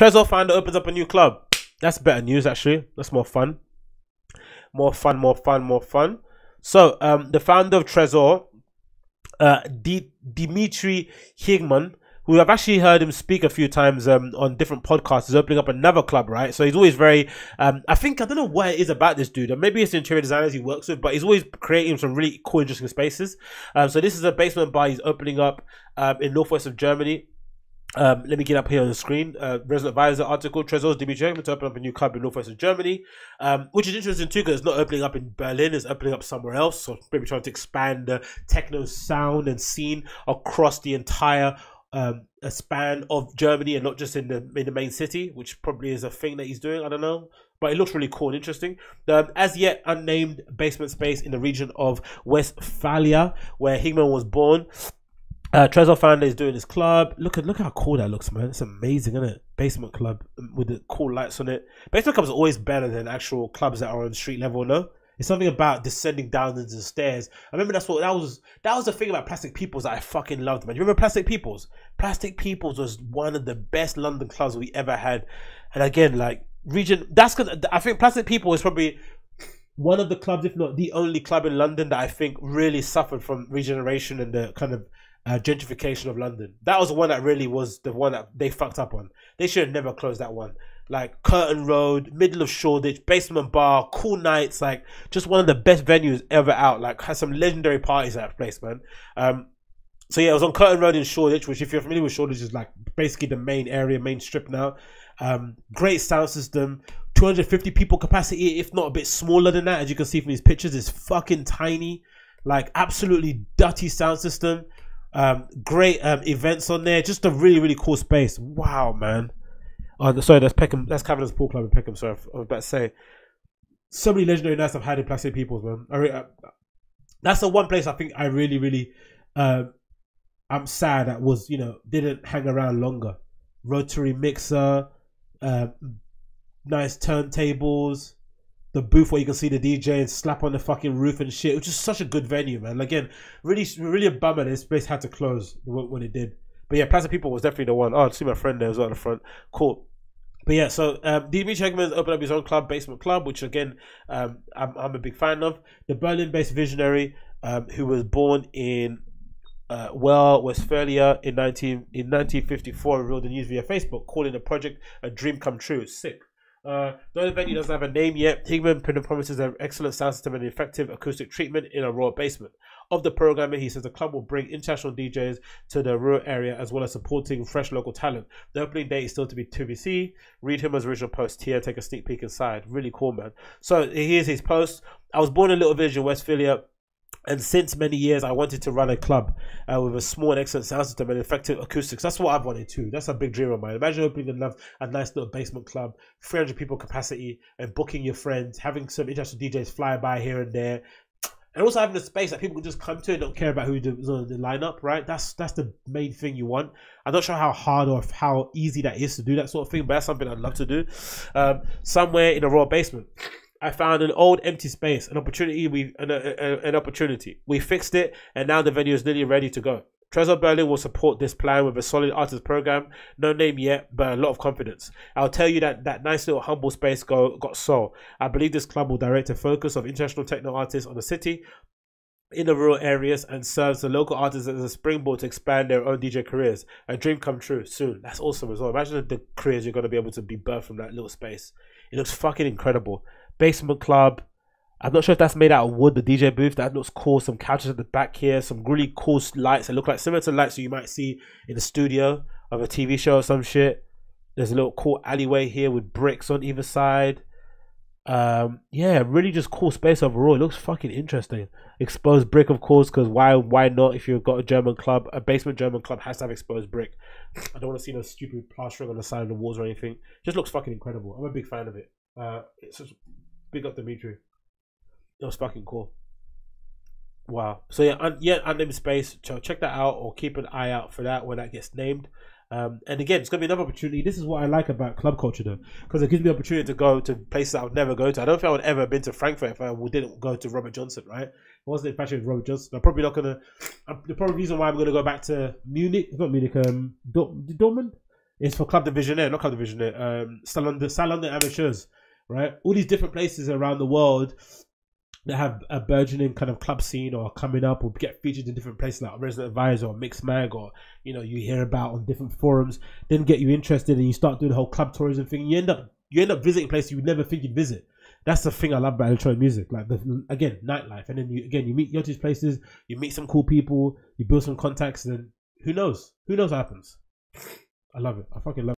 Tresor founder opens up a new club. That's better news, actually. That's more fun. More fun, more fun, more fun. So, um, the founder of Tresor, uh, D- Dimitri Hegemann, who I've actually heard him speak a few times um, on different podcasts, is opening up another club, right? So he's always very, um, I think, I don't know what it is about this dude. Maybe it's interior designers he works with, but he's always creating some really cool, interesting spaces. Um, so this is a basement bar he's opening up um, in northwest of Germany. Um, let me get up here on the screen. Uh, Resident Advisor article: Tresor's Dimitri to open up a new club in northwest of Germany, um, which is interesting too because it's not opening up in Berlin; it's opening up somewhere else. So maybe trying to expand the techno sound and scene across the entire um, a span of Germany and not just in the in the main city, which probably is a thing that he's doing. I don't know, but it looks really cool and interesting. Um, as yet unnamed basement space in the region of Westphalia, where Hegemann was born. Uh, Tresor is doing his club. Look at look how cool that looks, man. It's amazing, isn't it? Basement club with the cool lights on it. Basement clubs are always better than actual clubs that are on street level, no? It's something about descending down into the stairs. I remember that's what that was. That was the thing about Plastic Peoples that I fucking loved, man. You remember Plastic Peoples? Plastic Peoples was one of the best London clubs we ever had. And again, like region, that's because I think Plastic People is probably one of the clubs, if not the only club in London that I think really suffered from regeneration and the kind of uh, gentrification of London. That was the one that really was the one that they fucked up on. They should have never closed that one. Like Curtain Road, middle of Shoreditch, basement bar, cool nights, like just one of the best venues ever out. Like had some legendary parties at that place, man. Um, so yeah, it was on Curtain Road in Shoreditch, which if you're familiar with Shoreditch is like basically the main area, main strip now. Um, great sound system, 250 people capacity, if not a bit smaller than that, as you can see from these pictures, It's fucking tiny. Like absolutely dirty sound system. Um, great um, events on there. Just a really, really cool space. Wow, man. Oh, sorry, that's Peckham. That's Cavendish Pool Club in Peckham. Sorry, I was about to say. So many legendary nights I've had in Plastic Peoples, man. I, re- I, that's the one place I think I really, really, uh, I'm sad that was you know didn't hang around longer. Rotary mixer, uh, nice turntables, the booth where you can see the DJ and slap on the fucking roof and shit, which is such a good venue, man. Again, really, really a bummer this place had to close when it did. But yeah, Plastic People was definitely the one. Oh, I see my friend there as well at the front. Cool. But yeah, so um, Dimitri opened up his own club, Basement Club, which again um, I'm, I'm a big fan of. The Berlin-based visionary um, who was born in uh, well, Westphalia in 19 in 1954 revealed the news via Facebook, calling the project a dream come true. It's sick. Uh, though the venue doesn't have a name yet, Hegemann promises an excellent sound system and effective acoustic treatment in a raw basement. Of the programming, he says the club will bring international DJs to the rural area as well as supporting fresh local talent. The opening date is still to be to be seen. Read him as original post here, take a sneak peek inside. Really cool, man. So here's his post. I was born in Little Village in Westphalia and since many years, I wanted to run a club uh, with a small and excellent sound system and effective acoustics. That's what I've wanted too. That's a big dream of mine. Imagine opening a, a nice little basement club, 300 people capacity, and booking your friends, having some international DJs fly by here and there, and also having a space that people can just come to and don't care about who is on the lineup, right? That's that's the main thing you want. I'm not sure how hard or how easy that is to do that sort of thing, but that's something I'd love to do. Um, somewhere in a raw basement. I found an old empty space, an opportunity. We an, a, an opportunity. We fixed it, and now the venue is nearly ready to go. Tresor Berlin will support this plan with a solid artist program. No name yet, but a lot of confidence. I'll tell you that that nice little humble space go, got soul. I believe this club will direct a focus of international techno artists on the city in the rural areas and serves the local artists as a springboard to expand their own DJ careers. A dream come true soon. That's awesome as well. Imagine the careers you're going to be able to be birthed from that little space. It looks fucking incredible basement club. I'm not sure if that's made out of wood, the DJ booth. That looks cool. Some couches at the back here. Some really cool lights that look like similar to lights you might see in the studio of a TV show or some shit. There's a little cool alleyway here with bricks on either side. Um, yeah, really just cool space overall. It looks fucking interesting. Exposed brick, of course, because why why not if you've got a German club, a basement German club has to have exposed brick. I don't want to see no stupid plastering on the side of the walls or anything. Just looks fucking incredible. I'm a big fan of it. Uh, it's just Big up Dimitri. It was fucking cool. Wow. So yeah, un- yeah, unnamed space. So check that out or keep an eye out for that when that gets named. Um, and again, it's gonna be another opportunity. This is what I like about club culture, though, because it gives me opportunity to go to places I would never go to. I don't think I would ever been to Frankfurt if I didn't go to Robert Johnson. Right? I wasn't infatuated with Robert Johnson. I'm probably not gonna. I'm, the probably reason why I'm gonna go back to Munich, not Munich, um, Dortmund. It's for Club Division Air, not Club Division Air. Um, Salon Salon Amateurs, right? All these different places around the world that have a burgeoning kind of club scene or coming up or get featured in different places like Resident Advisor or Mixmag or you know you hear about on different forums, then get you interested and you start doing the whole club tourism thing. You end up you end up visiting places you would never think you'd visit. That's the thing I love about electronic music. Like the again nightlife, and then you again you meet you these places, you meet some cool people, you build some contacts, and then who knows? Who knows what happens? I love it. I fucking love.